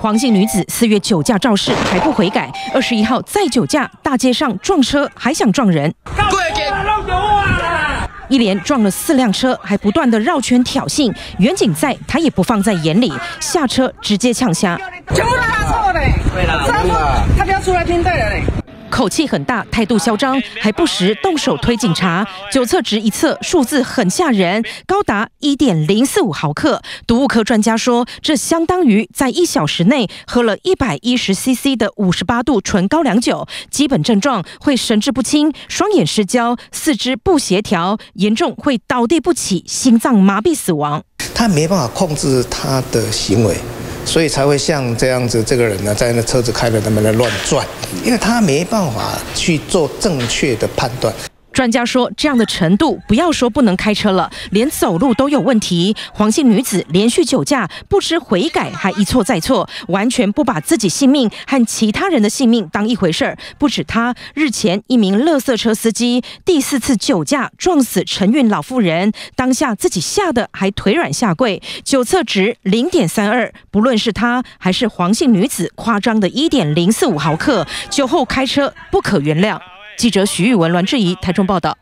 黄姓女子四月酒驾肇事还不悔改，二十一号再酒驾，大街上撞车还想撞人，一连撞了四辆车，还不断的绕圈挑衅。远景在，他也不放在眼里，下车直接呛瞎。全部他错的，他不要出来听对了嘞。口气很大，态度嚣张，还不时动手推警察。酒测值一测，数字很吓人，高达一点零四五毫克。毒物科专家说，这相当于在一小时内喝了一百一十 CC 的五十八度纯高粱酒。基本症状会神志不清、双眼失焦、四肢不协调，严重会倒地不起、心脏麻痹死亡。他没办法控制他的行为。所以才会像这样子，这个人呢，在那车子开的那么的乱转，因为他没办法去做正确的判断。专家说，这样的程度，不要说不能开车了，连走路都有问题。黄姓女子连续酒驾，不知悔改，还一错再错，完全不把自己性命和其他人的性命当一回事儿。不止她，日前一名垃圾车司机第四次酒驾撞死陈运老妇人，当下自己吓得还腿软下跪，酒测值零点三二。不论是他还是黄姓女子，夸张的一点零四五毫克，酒后开车不可原谅。记者徐玉文、栾志怡台中报道。